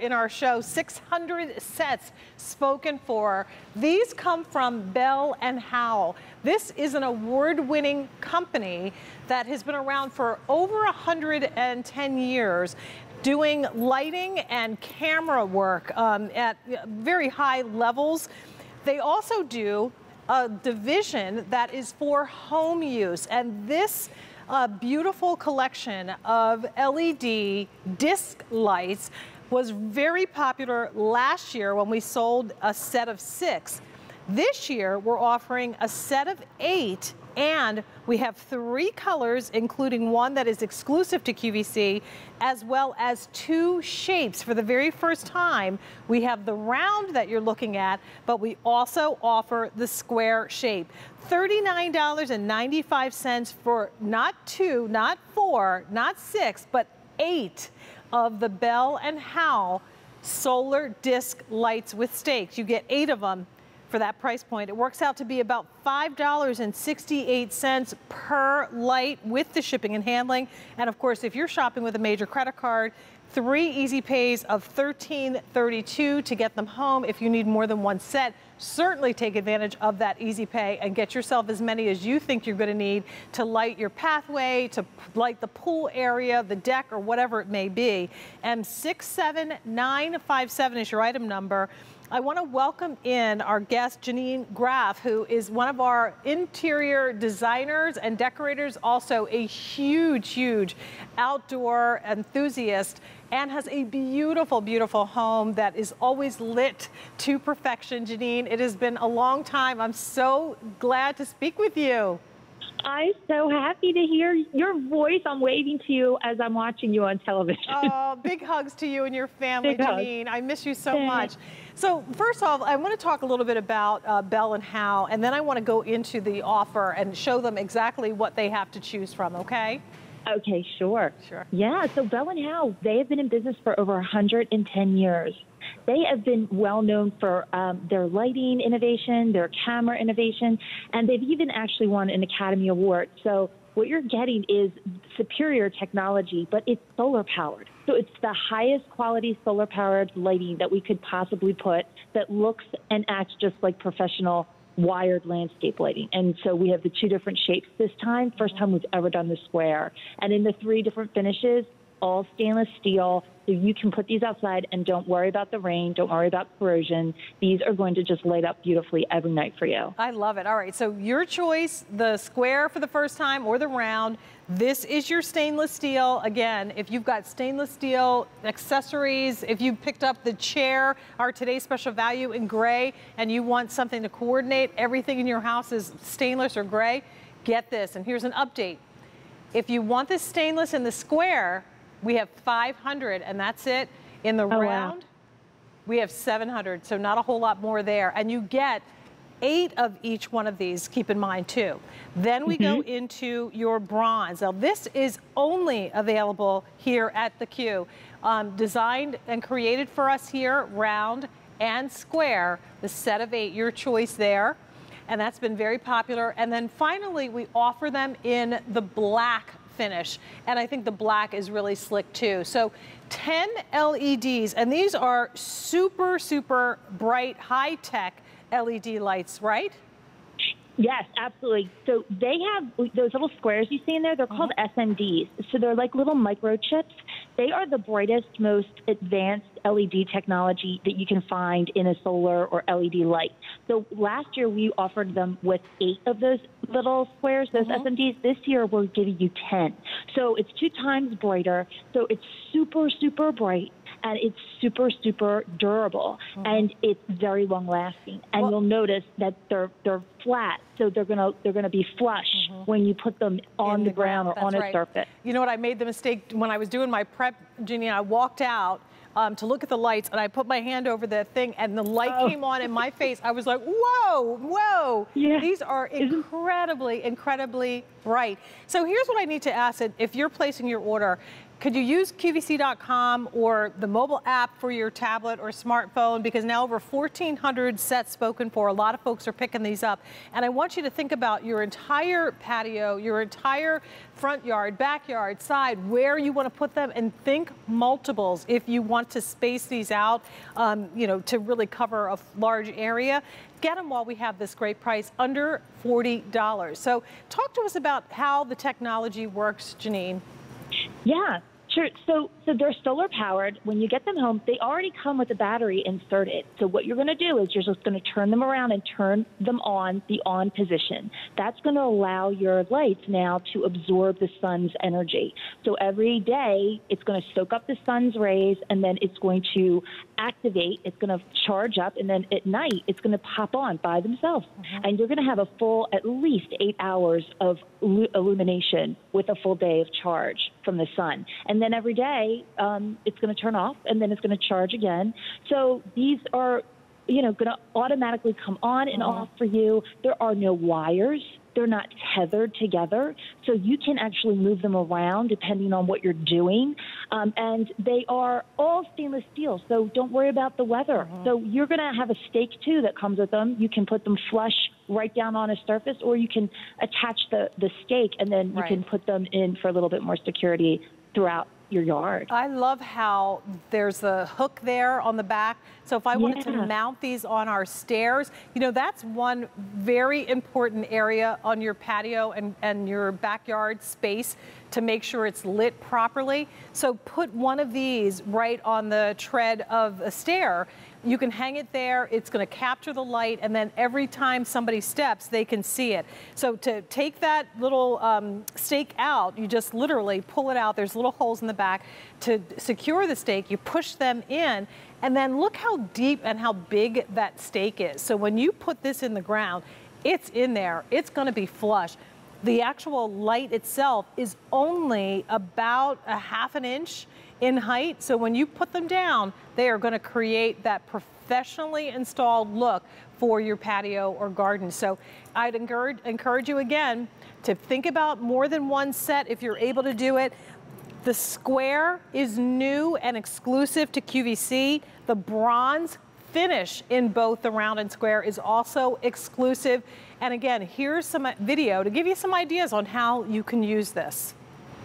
in our show 600 sets spoken for. These come from bell and howell. This is an award-winning company that has been around for over 110 years doing lighting and camera work um, at very high levels. They also do a division that is for home use and this uh, beautiful collection of LED disc lights was very popular last year when we sold a set of six. This year, we're offering a set of eight and we have three colors, including one that is exclusive to QVC, as well as two shapes. For the very first time, we have the round that you're looking at, but we also offer the square shape. $39.95 for not two, not four, not six, but eight of the Bell and Howell solar disc lights with stakes. You get eight of them for that price point. It works out to be about $5.68 per light with the shipping and handling. And of course, if you're shopping with a major credit card, three easy pays of $13.32 to get them home. If you need more than one set, certainly take advantage of that easy pay and get yourself as many as you think you're going to need to light your pathway, to light the pool area, the deck, or whatever it may be. M67957 is your item number. I want to welcome in our guest, Janine Graff, who is one of our interior designers and decorators, also a huge, huge outdoor enthusiast and has a beautiful, beautiful home that is always lit to perfection. Janine, it has been a long time. I'm so glad to speak with you. I'm so happy to hear your voice. I'm waving to you as I'm watching you on television. Oh, big hugs to you and your family, big Janine. Hugs. I miss you so Thanks. much. So first off, I want to talk a little bit about uh, Bell and Howell, and then I want to go into the offer and show them exactly what they have to choose from, okay? Okay, sure. Sure. Yeah, so Bell and Howell, they have been in business for over 110 years. They have been well known for um, their lighting innovation, their camera innovation, and they've even actually won an Academy Award. So what you're getting is superior technology, but it's solar powered. So it's the highest quality solar powered lighting that we could possibly put that looks and acts just like professional wired landscape lighting. And so we have the two different shapes this time, first time we've ever done the square. And in the three different finishes, all stainless steel. So you can put these outside and don't worry about the rain, don't worry about corrosion. These are going to just light up beautifully every night for you. I love it. All right, so your choice, the square for the first time or the round. This is your stainless steel. Again, if you've got stainless steel accessories, if you picked up the chair, our today's special value in gray, and you want something to coordinate, everything in your house is stainless or gray, get this. And here's an update. If you want the stainless in the square, we have 500 and that's it. In the oh, round, wow. we have 700, so not a whole lot more there. And you get eight of each one of these, keep in mind too. Then we mm -hmm. go mm-hmm. into your bronze. Now this is only available here at the Q. Um, designed and created for us here, round and square, the set of eight, your choice there. And that's been very popular. And then finally, we offer them in the black finish. And I think the black is really slick too. So 10 LEDs, and these are super, super bright, high-tech LED lights, right? Yes, absolutely. So they have those little squares you see in there, they're called uh -huh. SMDs. So they're like little microchips. They are the brightest, most advanced LED technology that you can find in a solar or LED light. So last year we offered them with eight of those little squares, those mm-hmm. SMDs. This year we're giving you 10. So it's two times brighter. So it's super, super bright and it's super super durable mm-hmm. and it's very long lasting and well, you'll notice that they're they're flat so they're going to they're going to be flush mm-hmm. when you put them on the, the, ground, ground or on a surface you know what i made the mistake when i was doing my prep Ginny I walked out um, to look at the lights and I put my hand over the thing and the light oh. came on in my face. I was like, whoa, whoa. Yeah. These are incredibly, incredibly bright. So here's what I need to ask. If you're placing your order, could you use QVC.com or the mobile app for your tablet or smartphone? Because now over 1,400 sets spoken for. A lot of folks are picking these up. And I want you to think about your entire patio, your entire front yard, backyard, side, where you want to put them, and think multiples if you want to space these out, um, you know, to really cover a large area. Get them while we have this great price, under $40. So talk to us about how the technology works, Janine. Yeah, sure. So, so they're solar powered. When you get them home, they already come with a battery inserted. So what you're going to do is you're just going to turn them around and turn them on the on position. That's going to allow your lights now to absorb the sun's energy. So every day it's going to soak up the sun's rays and then it's going to activate. It's going to charge up and then at night it's going to pop on by themselves. Mm-hmm. And you're going to have a full at least eight hours of illumination with a full day of charge from the sun. And then every day um, it's going to turn off and then it's going to charge again. So these are, you know, going to automatically come on and mm-hmm. off for you. There are no wires. They're not tethered together, so you can actually move them around depending on what you're doing. Um, and they are all stainless steel, so don't worry about the weather. Mm-hmm. So you're going to have a stake too that comes with them. You can put them flush right down on a surface, or you can attach the, the stake and then you right. can put them in for a little bit more security throughout your yard. I love how there's a hook there on the back. So if I wanted yeah. to mount these on our stairs, you know, that's one very important area on your patio and, and your backyard space to make sure it's lit properly. So put one of these right on the tread of a stair you can hang it there, it's gonna capture the light, and then every time somebody steps, they can see it. So to take that little um, stake out, you just literally pull it out. There's little holes in the back. To secure the stake, you push them in, and then look how deep and how big that stake is. So when you put this in the ground, it's in there, it's gonna be flush. The actual light itself is only about a half an inch in height. So when you put them down, they are going to create that professionally installed look for your patio or garden. So I'd encourage, you again to think about more than one set if you're able to do it. The square is new and exclusive to QVC. The bronze finish in both the round and square is also exclusive. And again, here's some uh, video to give you some ideas on how you can use this.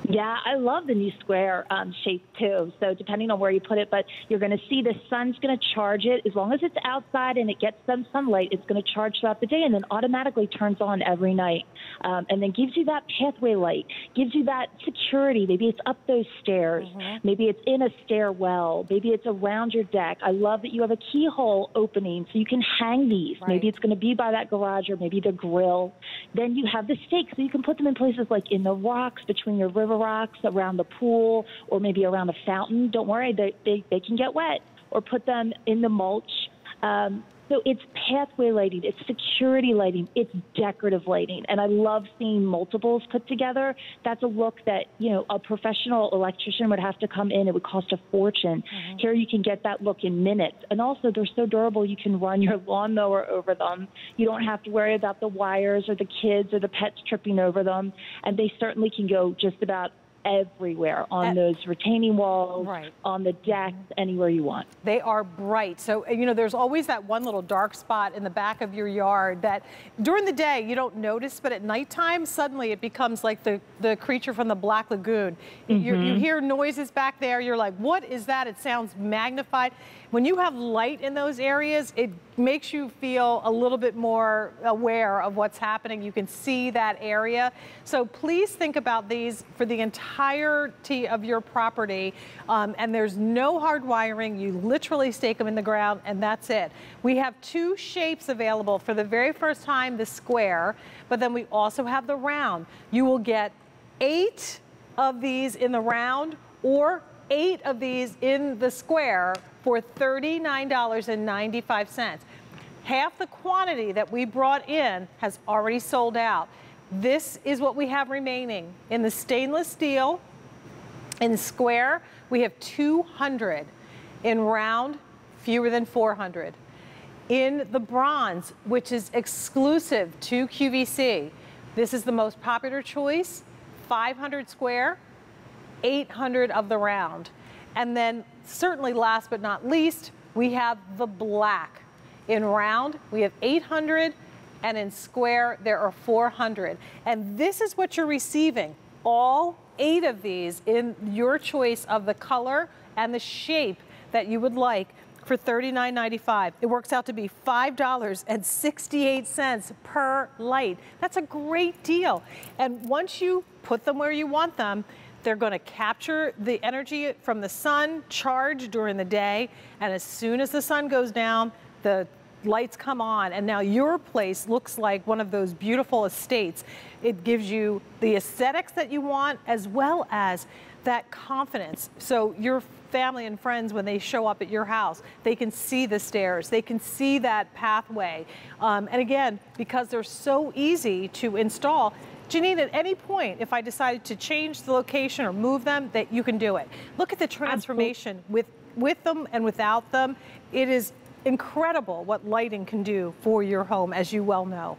Yeah, I love the new square um, shape too. So depending on where you put it, but you're going to see the sun's going to charge it as long as it's outside and it gets some sunlight. It's going to charge throughout the day and then automatically turns on every night, um, and then gives you that pathway light, gives you that security. Maybe it's up those stairs, mm-hmm. maybe it's in a stairwell, maybe it's around your deck. I love that you have a keyhole opening so you can hang these. Right. Maybe it's going to be by that garage or maybe the grill. Then you have the stakes so you can put them in places like in the rocks between your river rocks around the pool or maybe around a fountain, don't worry, they, they, they can get wet. Or put them in the mulch. Um, so it's pathway lighting, it's security lighting, it's decorative lighting. And I love seeing multiples put together. That's a look that, you know, a professional electrician would have to come in. It would cost a fortune. Mm-hmm. Here you can get that look in minutes. And also they're so durable you can run your lawnmower over them. You don't have to worry about the wires or the kids or the pets tripping over them. And they certainly can go just about everywhere on uh, those retaining walls, right. on the decks, anywhere you want. They are bright. So, you know, there's always that one little dark spot in the back of your yard that during the day you don't notice, but at nighttime, suddenly it becomes like the, the creature from the Black Lagoon. Mm -hmm. you, you mm-hmm. hear noises back there. You're like, what is that? It sounds magnified. When you have light in those areas, it makes you feel a little bit more aware of what's happening. You can see that area. So please think about these for the entirety of your property. Um, and there's no hard wiring. You literally stake them in the ground and that's it. We have two shapes available for the very first time, the square, but then we also have the round. You will get eight of these in the round or eight of these in the square for $39.95. Half the quantity that we brought in has already sold out. This is what we have remaining. In the stainless steel, in square, we have 200. In round, fewer than 400. In the bronze, which is exclusive to QVC, this is the most popular choice, 500 square, 800 of the round. And then certainly last but not least, we have the black. In round, we have 800 and in square, there are 400. And this is what you're receiving. All eight of these in your choice of the color and the shape that you would like for $39.95. It works out to be $5.68 per light. That's a great deal. And once you put them where you want them, they're going to capture the energy from the sun, charge during the day, and as soon as the sun goes down, the lights come on and now your place looks like one of those beautiful estates. It gives you the aesthetics that you want as well as that confidence. So your family and friends, when they show up at your house, they can see the stairs, they can see that pathway. Um, and again, because they're so easy to install, Janine, at any point, if I decided to change the location or move them, that you can do it. Look at the transformation with with them and without them. It is incredible what lighting can do for your home, as you well know.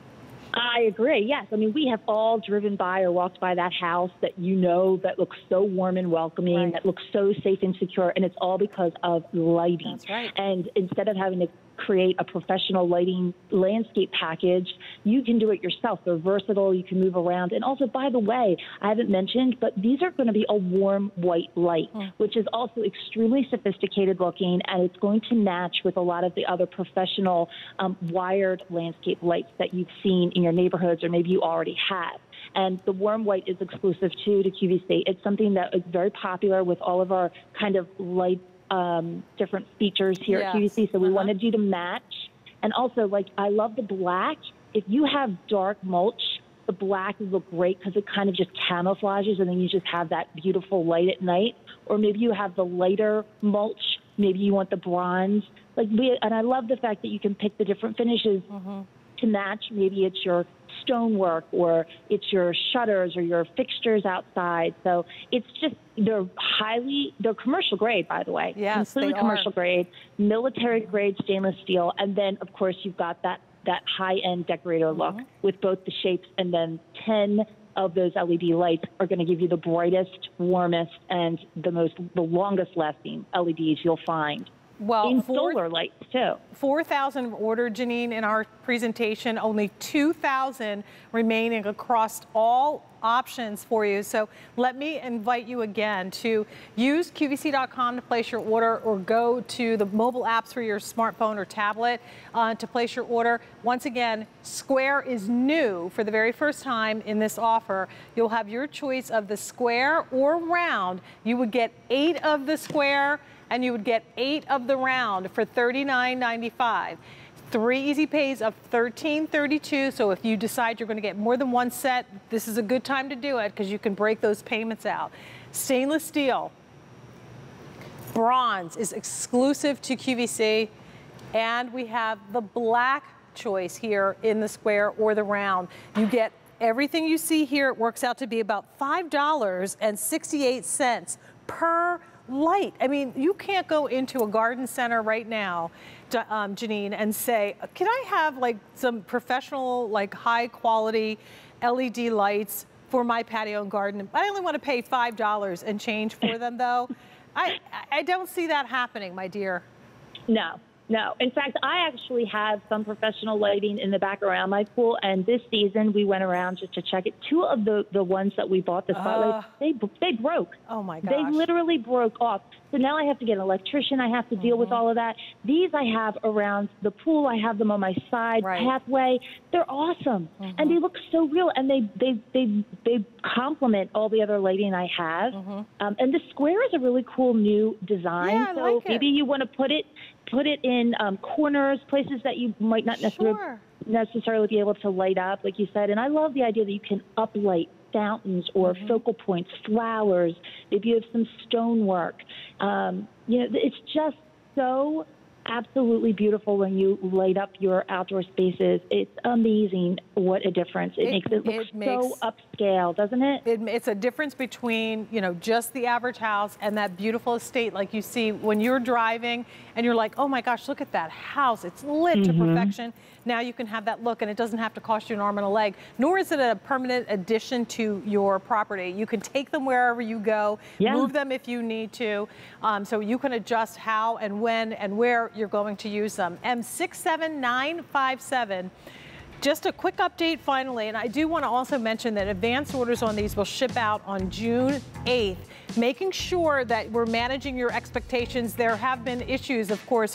I agree. Yes. I mean, we have all driven by or walked by that house that you know that looks so warm and welcoming, right. that looks so safe and secure, and it's all because of lighting. That's right. And instead of having to create a professional lighting landscape package, you can do it yourself. They're versatile, you can move around. And also, by the way, I haven't mentioned, but these are going to be a warm white light, mm. which is also extremely sophisticated looking, and it's going to match with a lot of the other professional um, wired landscape lights that you've seen in your neighborhoods or maybe you already have. And the warm white is exclusive too to QVC. It's something that is very popular with all of our kind of light um, different features here yes. at QVC, so we uh-huh. wanted you to match. And also, like, I love the black. If you have dark mulch, the black would look great because it kind of just camouflages, and then you just have that beautiful light at night. Or maybe you have the lighter mulch. Maybe you want the bronze. Like, we, and I love the fact that you can pick the different finishes mm-hmm. To match. Maybe it's your stonework or it's your shutters or your fixtures outside. So it's just they're highly they're commercial grade, by the way. Yes, completely commercial are. grade, military grade stainless steel, and then of course you've got that that high end decorator mm-hmm. look with both the shapes and then ten of those LED lights are going to give you the brightest, warmest, and the most the longest lasting LEDs you'll find. Well, in solar lights too. 4,000 ordered, Janine, in our presentation. Only 2,000 remaining across all options for you. So let me invite you again to use QVC.com to place your order or go to the mobile apps for your smartphone or tablet uh, to place your order. Once again, Square is new for the very first time in this offer. You'll have your choice of the square or round. You would get eight of the square and you would get eight of the round for $39.95. Three easy pays of $13.32. So if you decide you're going to get more than one set, this is a good time to do it because you can break those payments out. Stainless steel, bronze is exclusive to QVC, and we have the black choice here in the square or the round. You get everything you see here. It works out to be about $5.68 per light. I mean, you can't go into a garden center right now, um, Janine, and say, can I have like some professional, like high quality LED lights for my patio and garden? I only want to pay $5 and change for them though. I, I don't see that happening, my dear. No, no. In fact, I actually have some professional lighting in the back around my pool, and this season we went around just to check it. Two of the, the ones that we bought, the spotlights, uh, they they broke. Oh my gosh. They literally broke off. So now I have to get an electrician. I have to deal mm-hmm. with all of that. These I have around the pool. I have them on my side right. pathway. They're awesome, mm-hmm. and they look so real, and they they they they complement all the other lighting I have. Mm-hmm. Um, and the square is a really cool new design. Yeah, so like it. maybe you want to put it put it in um, corners, places that you might not necessarily sure. necessarily be able to light up, like you said. And I love the idea that you can uplight fountains or mm-hmm. focal points, flowers. Maybe you have some stonework. Um, you know, it's just so absolutely beautiful when you light up your outdoor spaces. It's amazing what a difference. It, It- makes it looks it so upscale, doesn't it? It, it's a difference between, you know, just the average house and that beautiful estate like you see when you're driving and you're like, oh my gosh, look at that house. It's lit to perfection. Now you can have that look and it doesn't have to cost you an arm and a leg, nor is it a permanent addition to your property. You can take them wherever you go, Yeah. move them if you need to. Um, so you can adjust how and when and where you're going to use them. M67957. Just a quick update finally, and I do want to also mention that advance orders on these will ship out on June 8th, making sure that we're managing your expectations. There have been issues, of course,